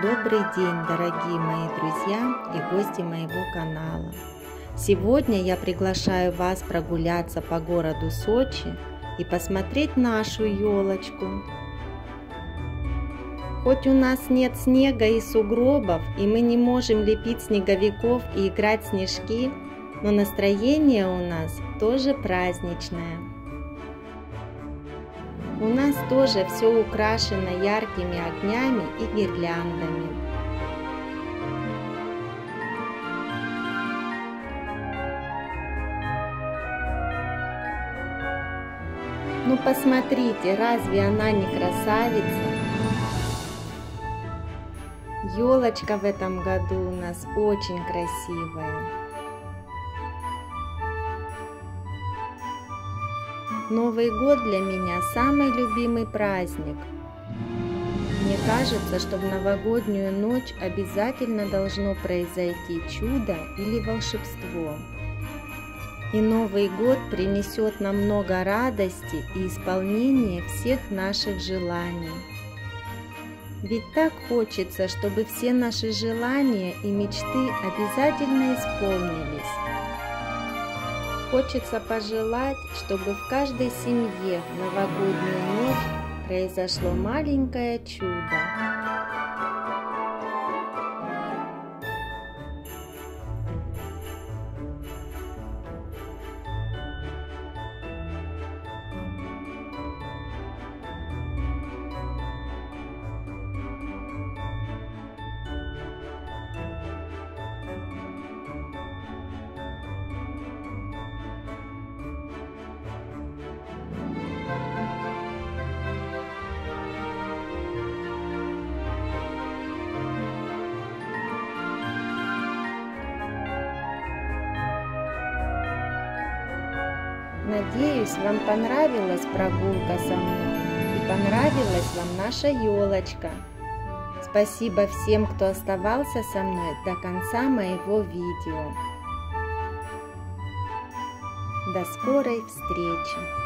Добрый день, дорогие мои друзья и гости моего канала. Сегодня я приглашаю вас прогуляться по городу Сочи и посмотреть нашу елочку. Хоть у нас нет снега и сугробов, и мы не можем лепить снеговиков и играть снежки, но настроение у нас тоже праздничное. У нас тоже все украшено яркими огнями и гирляндами. Ну посмотрите, разве она не красавица? Елочка в этом году у нас очень красивая. Новый год для меня самый любимый праздник. Мне кажется, что в новогоднюю ночь обязательно должно произойти чудо или волшебство. И Новый год принесет нам много радости и исполнения всех наших желаний. Ведь так хочется, чтобы все наши желания и мечты обязательно исполнились. Хочется пожелать, чтобы в каждой семье в новогоднюю ночь произошло маленькое чудо. Надеюсь, вам понравилась прогулка со мной и понравилась вам наша елочка. Спасибо всем, кто оставался со мной до конца моего видео. До скорой встречи!